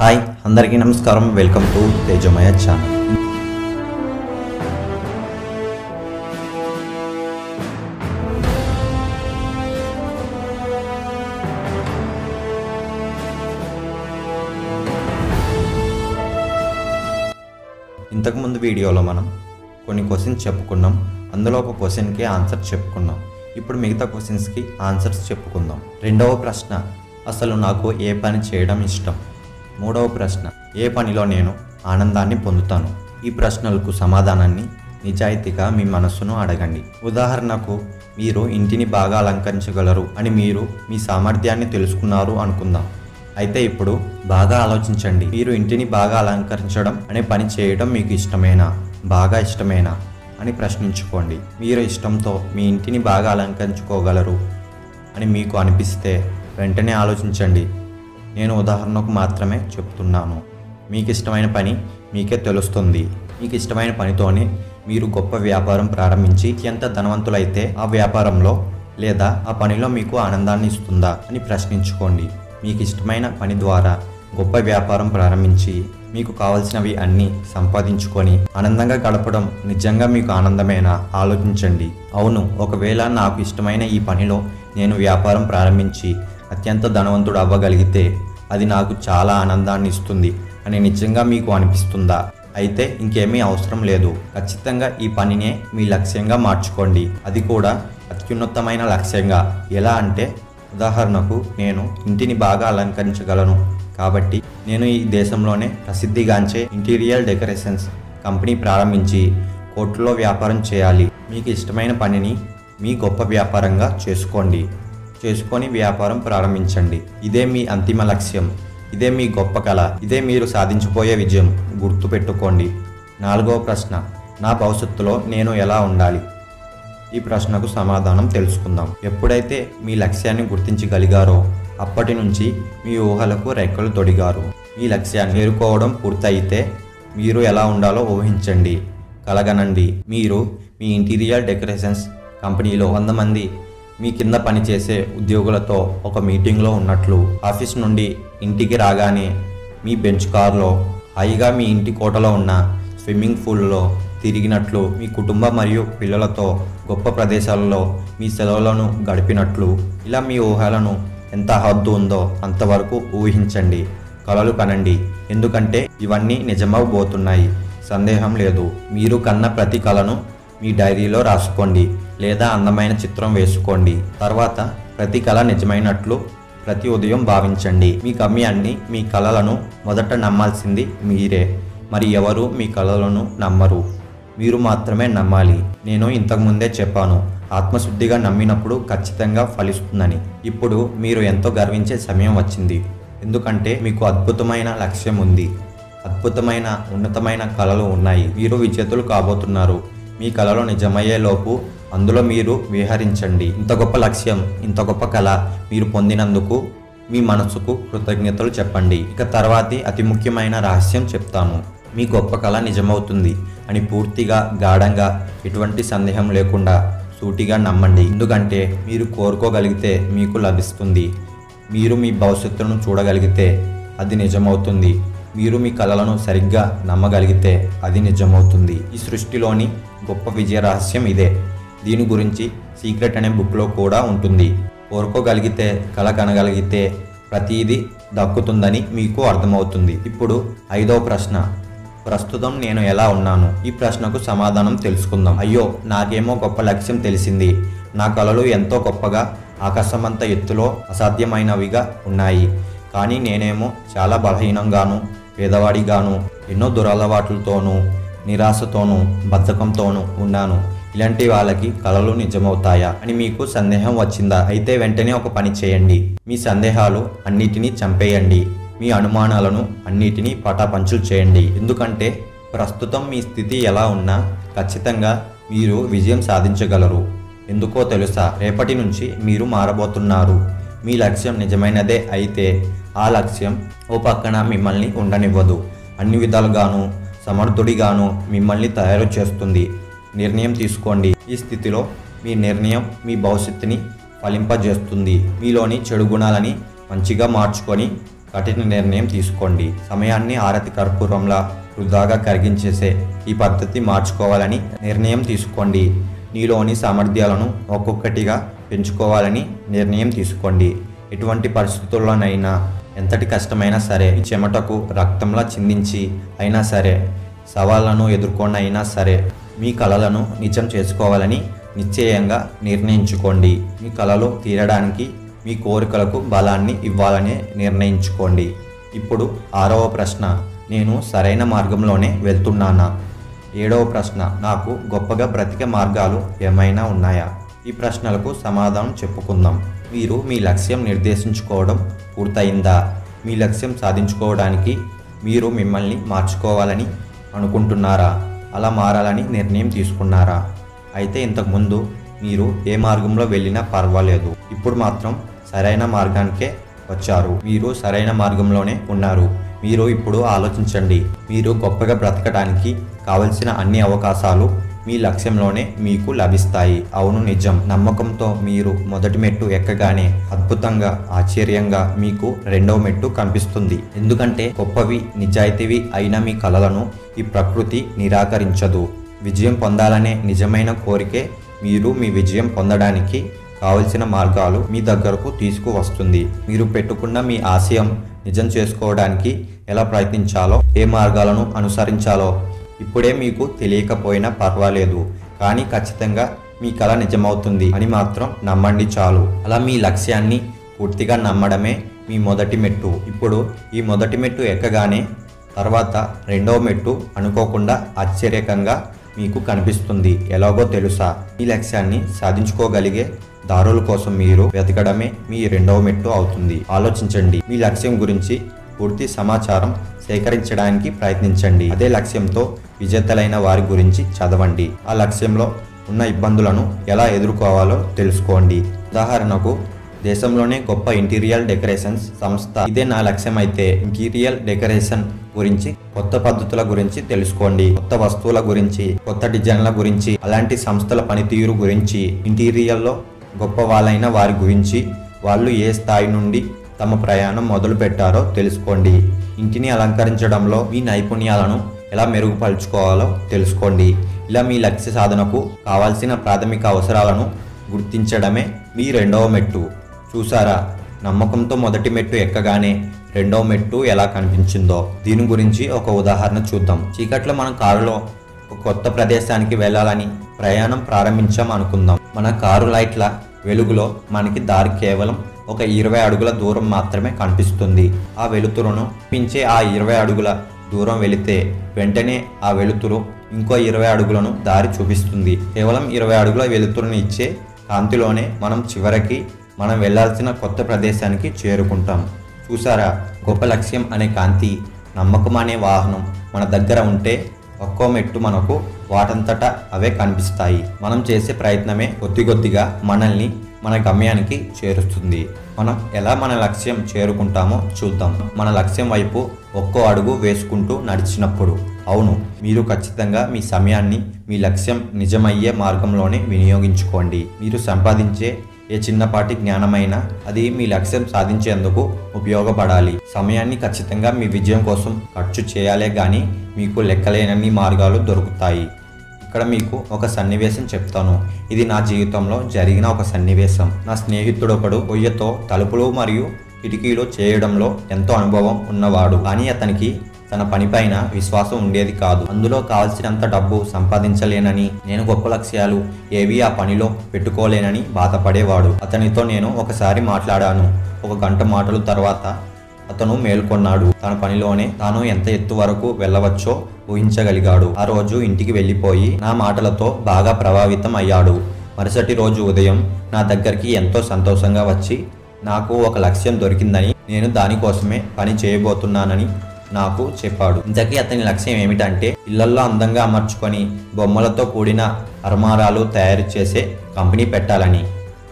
Hi అందరికీ నమస్కారం. Welcome to Tejamaya channel. ఇంతకుముందు వీడియోలో మనం కొన్ని క్వశ్చన్స్ చెప్పుకున్నాం. అందులో ఒక క్వశ్చన్కి ఆన్సర్ చెప్పుకున్నాం. ఇప్పుడు మిగతా క్వశ్చన్స్కి ఆన్సర్స్ చెప్పుకుందాం. రెండవ ప్రశ్న అసలు నాకు ఏ పని చేయడం ఇష్టం? మూడవ ప్రశ్న. ఏ పనిలో నేను ఆనందాన్ని పొందుతాను? ఈ ప్రశ్నలకు సమాధానాన్ని నిజాయితీగా మీ మనస్సును అడగండి. ఉదాహరణకు మీరు ఇంటిని బాగా అలంకరించగలరు అని మీరు మీ సామర్థ్యాన్ని తెలుసుకున్నారు అనుకుందాం. అయితే ఇప్పుడు బాగా ఆలోచించండి. మీరు ఇంటిని బాగా అలంకరించడం అనే పని చేయడం మీకు ఇష్టమేనా? బాగా ఇష్టమేనా? అని ప్రశ్నించుకోండి. మీరు ఇష్టంతో మీ ఇంటిని బాగా అలంకరించుకోగలరు అని మీకు అనిపిస్తే వెంటనే ఆలోచించండి. నేను ఉదాహరణకు మాత్రమే చెప్తున్నాను. మీకు ఇష్టమైన పని మీకే తెలుస్తుంది. మీకు ఇష్టమైన పనితోనే మీరు గొప్ప వ్యాపారం ప్రారంభించి ఎంత ధనవంతులైతే ఆ వ్యాపారంలో లేదా ఆ పనిలో మీకు ఆనందాన్ని ఇస్తుందా అని ప్రశ్నించుకోండి. మీకు ఇష్టమైన పని ద్వారా గొప్ప వ్యాపారం ప్రారంభించి మీకు కావలసినవి అన్నీ సంపాదించుకొని ఆనందంగా గడపడం నిజంగా మీకు ఆనందమేనా? ఆలోచించండి. అవును ఒకవేళ నాకు ఇష్టమైన ఈ పనిలో నేను వ్యాపారం ప్రారంభించి అత్యంత ధనవంతుడు అవ్వగలిగితే అది నాకు చాలా ఆనందాన్ని ఇస్తుంది అని నిజంగా మీకు అనిపిస్తుందా? అయితే ఇంకేమీ అవసరం లేదు. ఖచ్చితంగా ఈ పనినే మీ లక్ష్యంగా మార్చుకోండి. అది కూడా అత్యున్నతమైన లక్ష్యంగా. ఎలా అంటే ఉదాహరణకు నేను ఇంటిని బాగా అలంకరించగలను. కాబట్టి నేను ఈ దేశంలోనే ప్రసిద్ధిగాంచే ఇంటీరియర్ డెకరేషన్స్ కంపెనీ ప్రారంభించి కోర్టులో వ్యాపారం చేయాలి. మీకు ఇష్టమైన పనిని మీ గొప్ప వ్యాపారంగా చేసుకోండి. చేసుకొని వ్యాపారం ప్రారంభించండి. ఇదే మీ అంతిమ లక్ష్యం. ఇదే మీ గొప్ప కళ. ఇదే మీరు సాధించబోయే విజయం. గుర్తుపెట్టుకోండి. నాలుగవ ప్రశ్న. నా భవిష్యత్తులో నేను ఎలా ఉండాలి? ఈ ప్రశ్నకు సమాధానం తెలుసుకుందాం. ఎప్పుడైతే మీ లక్ష్యాన్ని గుర్తించగలిగారో అప్పటి నుంచి మీ ఊహలకు రెక్కలు తొడిగారు. మీ లక్ష్యాన్ని చేరుకోవడం పూర్తయితే మీరు ఎలా ఉండాలో ఊహించండి. కలగనండి. మీరు మీ ఇంటీరియర్ డెకరేషన్స్ కంపెనీలో వంద మంది మీ కింద పనిచేసే ఉద్యోగులతో ఒక మీటింగ్లో ఉన్నట్లు ఆఫీస్ నుండి ఇంటికి రాగానే మీ బెంచ్ కార్లో హాయిగా మీ ఇంటి కోటలో ఉన్న స్విమ్మింగ్ పూల్లో తిరిగినట్లు మీ కుటుంబం మరియు పిల్లలతో గొప్ప ప్రదేశాలలో మీ సెలవులను గడిపినట్లు ఇలా మీ ఊహలను ఎంత హద్దు ఉందో అంతవరకు ఊహించండి. కలలు కనండి. ఎందుకంటే ఇవన్నీ నిజమవబోతున్నాయి. సందేహం లేదు. మీరు కన్న ప్రతి కళను మీ డైరీలో రాసుకోండి. లేదా అందమైన చిత్రం వేసుకోండి. తర్వాత ప్రతి కళ నిజమైనట్లు ప్రతి ఉదయం భావించండి. మీ గమ్యాన్ని మీ కళలను మొదట నమ్మాల్సింది మీరే. మరి ఎవరు మీ కళలను నమ్మరు? మీరు మాత్రమే నమ్మాలి. నేను ఇంతకుముందే చెప్పాను. ఆత్మశుద్ధిగా నమ్మినప్పుడు ఖచ్చితంగా ఫలిస్తుందని. ఇప్పుడు మీరు ఎంతో గర్వించే సమయం వచ్చింది. ఎందుకంటే మీకు అద్భుతమైన లక్ష్యం ఉంది. అద్భుతమైన ఉన్నతమైన కళలు ఉన్నాయి. మీరు విజేతలు కాబోతున్నారు. మీ కళలు నిజమయ్యే లోపు అందులో మీరు విహరించండి. ఇంత గొప్ప లక్ష్యం ఇంత గొప్ప కళ మీరు పొందినందుకు మీ మనసుకు కృతజ్ఞతలు చెప్పండి. ఇక తర్వాతి అతి ముఖ్యమైన రహస్యం చెప్తాను. మీ గొప్ప కళ నిజమవుతుంది అని పూర్తిగా గాఢంగా ఎటువంటి సందేహం లేకుండా సూటిగా నమ్మండి. ఎందుకంటే మీరు కోరుకోగలిగితే మీకు లభిస్తుంది. మీరు మీ భవిష్యత్తును చూడగలిగితే అది నిజమవుతుంది. మీరు మీ కళలను సరిగ్గా నమ్మగలిగితే అది నిజమవుతుంది. ఈ సృష్టిలోని గొప్ప విజయ రహస్యం ఇదే. దీని గురించి సీక్రెట్ అనే బుక్లో కూడా ఉంటుంది. కోరుకోగలిగితే కళ కనగలిగితే ప్రతిదీ దక్కుతుందని మీకు అర్థమవుతుంది. ఇప్పుడు ఐదో ప్రశ్న. ప్రస్తుతం నేను ఎలా ఉన్నాను? ఈ ప్రశ్నకు సమాధానం తెలుసుకుందాం. అయ్యో నాకేమో గొప్ప లక్ష్యం తెలిసింది. నా కళలు ఎంతో గొప్పగా ఆకాశమంత ఎత్తులో అసాధ్యమైనవిగా ఉన్నాయి. కానీ నేనేమో చాలా బలహీనంగాను పేదవాడిగాను ఎన్నో దురలవాట్లతోనూ నిరాశతోనూ బద్ధకంతోనూ ఉన్నాను. ఇలాంటి వాళ్ళకి కళలు నిజమవుతాయా అని మీకు సందేహం వచ్చిందా? అయితే వెంటనే ఒక పని చేయండి. మీ సందేహాలు అన్నిటినీ చంపేయండి. మీ అనుమానాలను అన్నిటినీ పటాపంచులు చేయండి. ఎందుకంటే ప్రస్తుతం మీ స్థితి ఎలా ఉన్నా ఖచ్చితంగా మీరు విజయం సాధించగలరు. ఎందుకో తెలుసా? రేపటి నుంచి మీరు మారబోతున్నారు. మీ లక్ష్యం నిజమైనదే అయితే ఆ లక్ష్యం ఓ పక్కన మిమ్మల్ని ఉండనివ్వదు. అన్ని విధాలుగాను సమర్థుడిగాను మిమ్మల్ని తయారు చేస్తుంది. నిర్ణయం తీసుకోండి. ఈ స్థితిలో మీ నిర్ణయం మీ భవిష్యత్తుని ఫలింపజేస్తుంది. మీలోని చెడు గుణాలని మంచిగా మార్చుకొని కఠిన నిర్ణయం తీసుకోండి. సమయాన్ని ఆరతి కర్పూరంలా వృధాగా కరిగించేసే ఈ పద్ధతి మార్చుకోవాలని నిర్ణయం తీసుకోండి. నీలోని సామర్థ్యాలను ఒక్కొక్కటిగా పెంచుకోవాలని నిర్ణయం తీసుకోండి. ఎటువంటి పరిస్థితుల్లోనైనా ఎంతటి కష్టమైనా సరే చెమటకు రక్తంలా చిందించి అయినా సరే సవాళ్ళను ఎదుర్కొని అయినా సరే మీ కలలను నిజం చేసుకోవాలని నిశ్చయంగా నిర్ణయించుకోండి. మీ కలలు తీరడానికి మీ కోరికలకు బలాన్ని ఇవ్వాలని నిర్ణయించుకోండి. ఇప్పుడు ఆరవ ప్రశ్న. నేను సరైన మార్గంలోనే వెళ్తున్నానా? ఏడవ ప్రశ్న. నాకు గొప్పగా బ్రతికే మార్గాలు ఏమైనా ఉన్నాయా? ఈ ప్రశ్నలకు సమాధానం చెప్పుకుందాం. మీరు మీ లక్ష్యం నిర్దేశించుకోవడం పూర్తయిందా? మీ లక్ష్యం సాధించుకోవడానికి మీరు మిమ్మల్ని మార్చుకోవాలని అనుకుంటున్నారా? అలా మారాలని నిర్ణయం తీసుకున్నారా? అయితే ఇంతకుముందు మీరు ఏ మార్గంలో వెళ్ళినా పర్వాలేదు. ఇప్పుడు మాత్రం సరైన మార్గానికే వచ్చారు. మీరు సరైన మార్గంలోనే ఉన్నారు. మీరు ఇప్పుడు ఆలోచించండి. మీరు గొప్పగా బ్రతకడానికి కావలసిన అన్ని అవకాశాలు మీ లక్ష్యంలోనే మీకు లభిస్తాయి. అవును నిజం. నమ్మకంతో మీరు మొదటి మెట్టు ఎక్కగానే అద్భుతంగా ఆశ్చర్యంగా మీకు రెండవ మెట్టు కనిపిస్తుంది. ఎందుకంటే గొప్పవి నిజాయితీవి అయిన మీ కలలను ఈ ప్రకృతి నిరాకరించదు. విజయం పొందాలనే నిజమైన కోరికే మీరు మీ విజయం పొందడానికి కావలసిన మార్గాలు మీ దగ్గరకు తీసుకువస్తుంది. మీరు పెట్టుకున్న మీ ఆశయం నిజం చేసుకోవడానికి ఎలా ప్రయత్నించాలో ఏ మార్గాలను అనుసరించాలో ఇప్పుడే మీకు తెలియకపోయినా పర్వాలేదు కానీ ఖచ్చితంగా మీ కళ నిజమవుతుంది అని మాత్రం నమ్మండి చాలు. అలా మీ లక్ష్యాన్ని పూర్తిగా నమ్మడమే మీ మొదటి మెట్టు. ఇప్పుడు ఈ మొదటి మెట్టు ఎక్కగానే తర్వాత రెండవ మెట్టు అనుకోకుండా ఆశ్చర్యకంగా మీకు కనిపిస్తుంది. ఎలాగో తెలుసా? ఈ లక్ష్యాన్ని సాధించుకోగలిగే దారుల కోసం మీరు వెతకడమే మీ రెండవ మెట్టు అవుతుంది. ఆలోచించండి. మీ లక్ష్యం గురించి పూర్తి సమాచారం సేకరించడానికి ప్రయత్నించండి. అదే లక్ష్యంతో విజేతలైన వారి గురించి చదవండి. ఆ లక్ష్యంలో ఉన్న ఇబ్బందులను ఎలా ఎదుర్కోవాలో తెలుసుకోండి. ఉదాహరణకు దేశంలోనే గొప్ప ఇంటీరియల్ డెకరేషన్స్ సంస్థ. ఇదే నా లక్ష్యం అయితే ఇంటీరియల్ డెకరేషన్ గురించి కొత్త పద్ధతుల గురించి తెలుసుకోండి. కొత్త వస్తువుల గురించి కొత్త డిజైన్ల గురించి అలాంటి సంస్థల పనితీరు గురించి ఇంటీరియర్లో గొప్ప వాళ్ళైన వారి గురించి వాళ్ళు ఏ స్థాయి నుండి తమ ప్రయాణం మొదలు పెట్టారో తెలుసుకోండి. ఇంటిని అలంకరించడంలో మీ నైపుణ్యాలను ఎలా మెరుగుపరుచుకోవాలో తెలుసుకోండి. ఇలా మీ లక్ష్య సాధనకు కావాల్సిన ప్రాథమిక అవసరాలను గుర్తించడమే మీ రెండవ మెట్టు. చూసారా నమ్మకంతో మొదటి మెట్టు ఎక్కగానే రెండవ మెట్టు ఎలా కనిపించిందో. దీని గురించి ఒక ఉదాహరణ చూద్దాం. చీకట్లో మనం కారులో ఒక కొత్త ప్రదేశానికి వెళ్ళాలని ప్రయాణం ప్రారంభించాం అనుకుందాం మన కారు లైట్ల వెలుగులో మనకి దారి కేవలం ఒక ఇరవై అడుగుల దూరం మాత్రమే కనిపిస్తుంది. ఆ వెలుతురును పించే ఆ ఇరవై అడుగుల దూరం వెళితే వెంటనే ఆ వెలుతురు ఇంకో ఇరవై అడుగులను దారి చూపిస్తుంది. కేవలం ఇరవై అడుగుల వెలుతురుని ఇచ్చే కాంతిలోనే మనం చివరికి మనం వెళ్ళాల్సిన కొత్త ప్రదేశానికి చేరుకుంటాం. చూసారా గొప్ప లక్ష్యం అనే కాంతి నమ్మకం అనే వాహనం మన దగ్గర ఉంటే ఒక్కో మెట్టు మనకు వాటంతటా అవే కనిపిస్తాయి. మనం చేసే ప్రయత్నమే కొద్ది కొద్దిగా మనల్ని మన గమ్యానికి చేరుస్తుంది. మనం ఎలా మన లక్ష్యం చేరుకుంటామో చూద్దాం. మన లక్ష్యం వైపు ఒక్కో అడుగు వేసుకుంటూ నడిచినప్పుడు. అవును మీరు ఖచ్చితంగా మీ సమయాన్ని మీ లక్ష్యం నిజమయ్యే మార్గంలోనే వినియోగించుకోండి. మీరు సంపాదించే ఏ చిన్నపాటి జ్ఞానమైనా అది మీ లక్ష్యం సాధించేందుకు ఉపయోగపడాలి. సమయాన్ని ఖచ్చితంగా మీ విజయం కోసం ఖర్చు చేయాలే కానీ మీకు లెక్కలేనన్ని మార్గాలు దొరుకుతాయి. ఇక్కడ మీకు ఒక సన్నివేశం చెప్తాను. ఇది నా జీవితంలో జరిగిన ఒక సన్నివేశం. నా స్నేహితుడొకడు కొయ్యతో తలుపులు మరియు కిటికీలు చేయడంలో ఎంతో అనుభవం ఉన్నవాడు. కానీ అతనికి తన పనిపైన విశ్వాసం ఉండేది కాదు. అందులో కావాల్సినంత డబ్బు సంపాదించలేనని నేను గొప్ప లక్ష్యాలు ఏవి ఆ పనిలో పెట్టుకోలేనని బాధపడేవాడు. అతనితో నేను ఒకసారి మాట్లాడాను. ఒక గంట మాటల తర్వాత అతను మేల్కొన్నాడు. తన పనిలోనే తాను ఎంత ఎత్తు వరకు వెళ్ళవచ్చో ఊహించగలిగాడు. ఆ రోజు ఇంటికి వెళ్ళిపోయి నా మాటలతో బాగా ప్రభావితం అయ్యాడు. మరుసటి రోజు ఉదయం నా దగ్గరికి ఎంతో సంతోషంగా వచ్చి నాకు ఒక లక్ష్యం దొరికిందని నేను దానికోసమే పని చేయబోతున్నానని నాకు చెప్పాడు. ఇంతకీ అతని లక్ష్యం ఏమిటంటే ఇళ్ళల్లో అందంగా అమర్చుకొని బొమ్మలతో కూడిన అర్మారాలు తయారు చేసే కంపెనీ పెట్టాలని.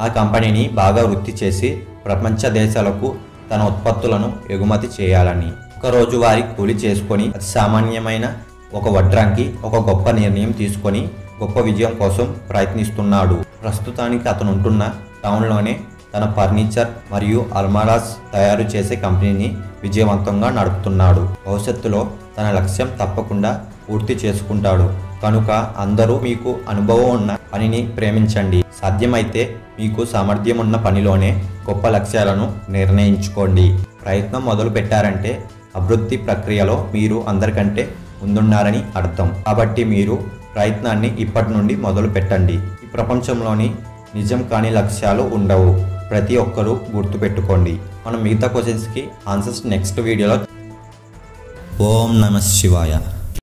ఆ కంపెనీని బాగా వృత్తి చేసి ప్రపంచ దేశాలకు తన ఉత్పత్తులను ఎగుమతి చేయాలని. ఒక రోజు వారి కూలి చేసుకొని అతి సామాన్యమైన ఒక వడ్రంకి ఒక గొప్ప నిర్ణయం తీసుకొని గొప్ప విజయం కోసం ప్రయత్నిస్తున్నాడు. ప్రస్తుతానికి అతను ఉంటున్న టౌన్లోనే తన ఫర్నిచర్ మరియు అల్మారాస్ తయారు చేసే కంపెనీని విజయవంతంగా నడుపుతున్నాడు. భవిష్యత్తులో తన లక్ష్యం తప్పకుండా పూర్తి చేసుకుంటాడు. కనుక అందరూ మీకు అనుభవం ఉన్న పనిని ప్రేమించండి. సాధ్యమైతే మీకు సామర్థ్యం ఉన్న పనిలోనే గొప్ప లక్ష్యాలను నిర్ణయించుకోండి. ప్రయత్నం మొదలు పెట్టారంటే అభివృద్ధి ప్రక్రియలో మీరు అందరికంటే ముందున్నారని అర్థం. కాబట్టి మీరు ప్రయత్నాన్ని ఇప్పటి నుండి మొదలు పెట్టండి. ఈ ప్రపంచంలోని నిజం కాని లక్ష్యాలు ఉండవు. ప్రతి ఒక్కరూ గుర్తుపెట్టుకోండి. మనం మిగతా క్వశ్చన్స్కి ఆన్సర్స్ నెక్స్ట్ వీడియోలో ఓం నమ శివాయ.